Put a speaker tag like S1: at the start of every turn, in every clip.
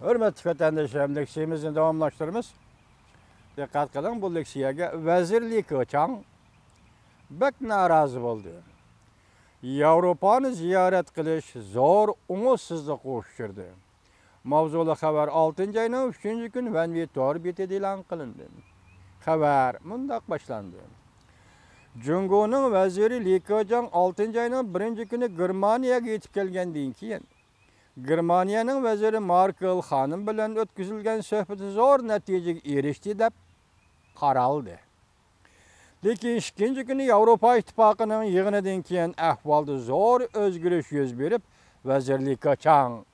S1: Hürmetli vatandaşlarım, leksiyimizni davomlaştiramiz. Dikkat qiling, bu leksiyaga vazirlik uchun bak norozi bo'ldi. Yevropani ziyorat qilish zo'r umutsizlik qo'shtirdi. Mavzuli xabar 6-oyning 3-kun Van Vitor betida e'lon qilindi. Xabar mundaq boshlandi. Jungoning vaziri Likojan 6-oyning 1-kuni Germaniyaga yetib kelgandan keyin Germaniyaning veziri Merkel xonim bilan o'tkazilgan suhbati zo'r natijaga erishdi deb qaraldi. Lekin ikkinchi kuni Yevropa ittifoqining yig'inidan keyin ahvolda zo'r o'zgarish yuz berib, vazirlik Chang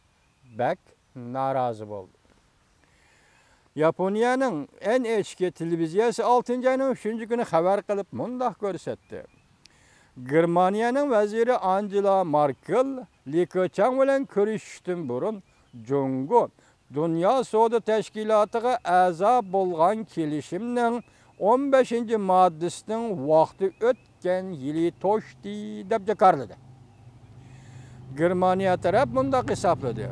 S1: bak norozi bo'ldi. Yaponiyaning en eski televiziyasi 6 ayning 3 kuni xabar qilib mundoq ko'rsatdi. Germaniyaning vaziri Angela Merkel Li Keqiang bilan ko'rishishdan burun Jungo Dunyo savdo tashkilotiga a'zo bo'lgan kelishimning 15 moddasining vaqti o'tgan yili to'shdi deb jakarladi. Germaniya taraf bundaq hisobladi.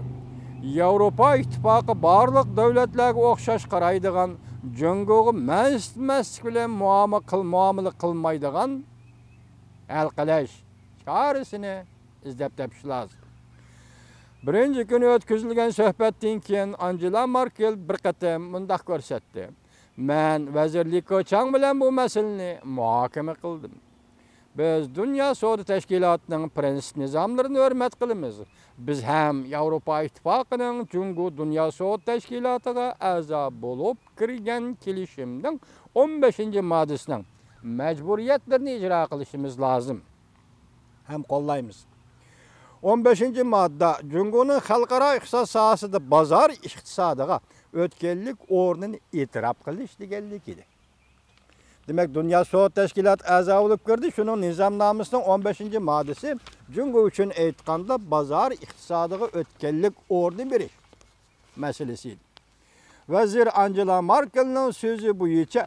S1: Yevropa ittifoqi barliq davlatlarga o'xshash qaraydigan Jungoga masmaslik bilan muomala qilmaydigan hal qilish chorasini izlab topish lozim. Birinchi kuni o'tkazilgan suhbatdan keyin Angela Merkel bir qatam mundaq ko'rsatdi. Men vazirlik Kochang bilan bu masalani muhokama qildim. Biz Dunyo savdo tashkilotining prinsip nizomlarini hurmat qilamiz. Biz ham Yevropa ittifoqining Jungo Dunyo savdo tashkilotiga a'zo bo'lib kirgan kelishimning 15-moddasining majburiyatlarini ijro qilishimiz lozim. Ham qo'llaymiz. 15-modda Jungoning xalqaro iqtisod sohasida bozor iqtisodiga o'tganlik o'rnini e'tirof qilish deganlik edi. Demak, Dunyo savdo tashkiloti a'zo bo'lib kirdi. Shuning nizomnomasining 15-moddasi Jungo uchun aytganda bozor iqtisodiga o'tganlik o'rni berish masalasi edi. Vazir Angela Merkelning so'zi bo'yicha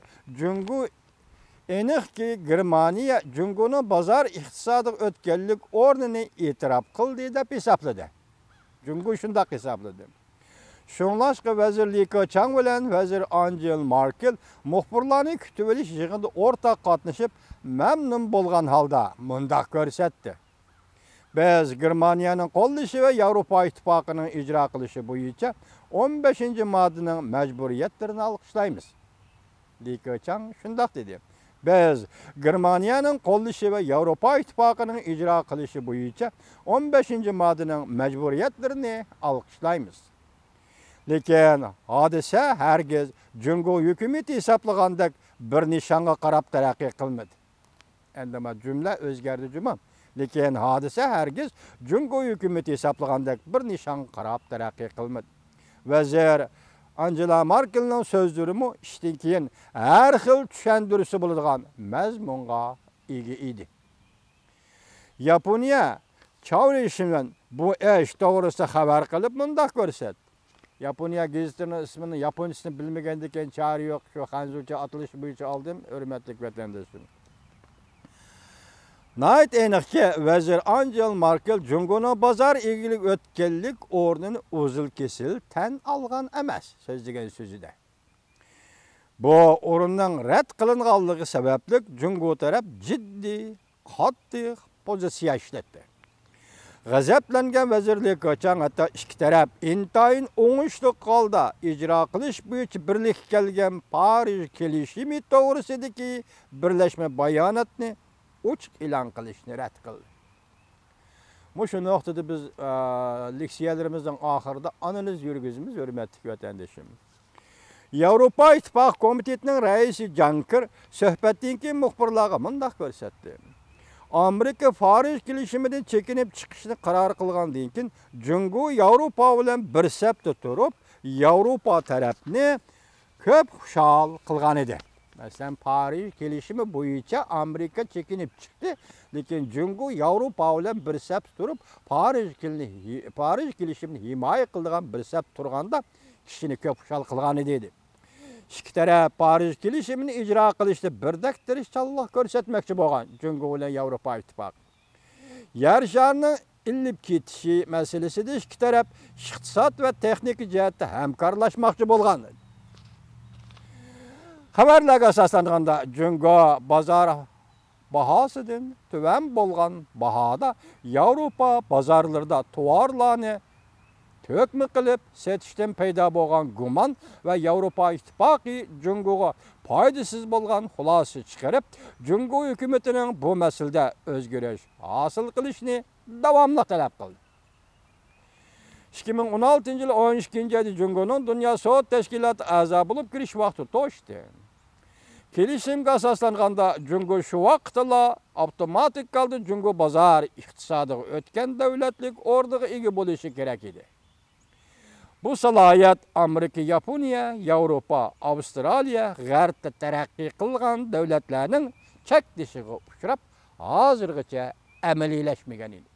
S1: Jungo aniqki Germaniya Jungoning bozor iqtisodiga o'tganlik o'rnini e'tirof qildi deb hisobladi. Jungo shunday hisobladi. Şunlaşqa vəzirlik Çang bilan vəzir Angel Merkel muxbirlarni kutib olish yig'inida o'rtaq qatnashib, mamnun bo'lgan holda mundaq ko'rsatdi. Biz Germaniyaning qo'llashi va Yevropa ittifoqining ijro qilishi bo'yicha 15-moddaning majburiyatlarini olqishlaymiz. Lik Chang shundoq dedi. Biz Germaniyaning qo'llashi va Yevropa ittifoqining ijro qilishi bo'yicha 15-moddaning majburiyatlarini olqishlaymiz. Lekin hodisa hargiz Jungo hukumati hisoblagandek bir nishonga qarab taraqqiy qilmadi. Endi ma jumla o'zgardi juma. Lekin hodisa hargiz Jungo hukumati hisoblagandek bir nishon qarab taraqqiy qilmadi. Vazir Angela Merkel'nin sözlürümü iştinkiyen her xil tüşendürüsü buluduğun mezmunga ilgi idi. Yaponiya Çavri işinden bu eş doğrusu haber kılıp mındak görsed. Yaponiya gazetinin ismini, Yaponisini bilmegendikken çağrı yok. Şu Hanzuca atılış bu için aldım. Örmetlik vatandaşlarım. Nait aniqki vezir Angel Merkel Jungo'na bazar ilgilik ötkellik o'rnini o'zil kesil tan olgan emas so'zlagan so'zida. Bu o'rindan rad qilinganligi sababli Jungo taraf jiddiy, qattiq pozitsiya ishlatdi. G'azablangan vazirlik Kochang hatto ikki taraf intayin o'ngishli holda ijro qilish bo'yicha birlik kelgan Parij kelishimi to'g'risidagi birlashma bayonotni ochiq e'lon qilishni rad qildi. Mushu nuqtada biz leksiyalarimizning oxirida analiz yurgizamiz, hurmatli vatandoshim. Yevropa Ittifoq komitetining raisi Jankir suhbatdan keyin muxbirlarga mundaq ko'rsatdi. Amerika Farij kelishimidan chekinib chiqishni qaror qilgandan keyin Jungo Yevropa bilan bir safda turib, Yevropa tarafni ko'p xushal qilgan edi. Masalan, Parij kelishimi bo'yicha Amerika chekinib chiqdi, lekin Jungo Yevropa bilan bir saf turib, Parij Parij kelishimini himoya qilgan bir saf turganda kishini ko'p xushal qilgan edi. ikki taraf Parij kelishimini ijro qilishda birdek tirishchanlik ko'rsatmoqchi bo'lgan Jungo bilan Yevropa ittifoqi. Yer sharni ilib ketishi masalasida ikki taraf iqtisod va texnika jihatda hamkorlashmoqchi bo'lgan xabarlarga asoslanganda jungo bozor bahosidan tuvan bo'lgan bahoda yevropa bozorlarida tovarlarni to'kmi qilib setishdan paydo bo'lgan gumon va yevropa ittifoqi jungoga foydasiz bo'lgan xulosa chiqarib jungo hukumatining bu masalada o'zgarish hosil qilishni davomli talab qildi 2016 yil 12 oyda jungoning dunyo soat tashkiloti a'zo bo'lib kirish vaqti to'shdi kelishimga asoslanganda jungo shu vaqtda avtomatik holda jungo bozor iqtisodiga o'tgan davlatlik o'rniga ega bo'lishi kerak edi Bu salohiyat Amerika, Yaponiya, Yevropa, Avstraliya, G'arbda taraqqiy qilgan davlatlarning cheklishiga uchrab, hozirgacha amaliylashmagan edi.